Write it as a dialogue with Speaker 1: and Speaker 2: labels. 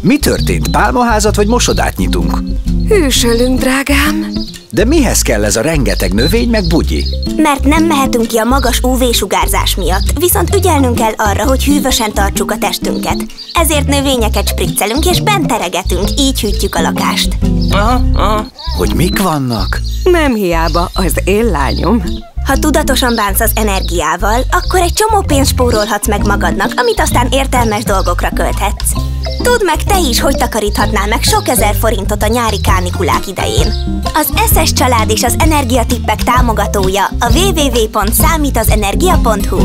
Speaker 1: Mi történt? Pálmaházat vagy mosodát nyitunk?
Speaker 2: Hűsölünk, drágám.
Speaker 1: De mihez kell ez a rengeteg növény meg bugyi?
Speaker 3: Mert nem mehetünk ki a magas UV-sugárzás miatt, viszont ügyelnünk kell arra, hogy hűvösen tartsuk a testünket. Ezért növényeket spriccelünk és bent teregetünk, így hűtjük a lakást.
Speaker 4: Aha, aha.
Speaker 1: Hogy mik vannak?
Speaker 2: Nem hiába az én lányom.
Speaker 3: Ha tudatosan bánsz az energiával, akkor egy csomó pénzt spórolhatsz meg magadnak, amit aztán értelmes dolgokra költhetsz. Tudd meg te is, hogy takaríthatnál meg sok ezer forintot a nyári kánikulák idején. Az SS család és az energiatippek támogatója a www.számítazenergia.hu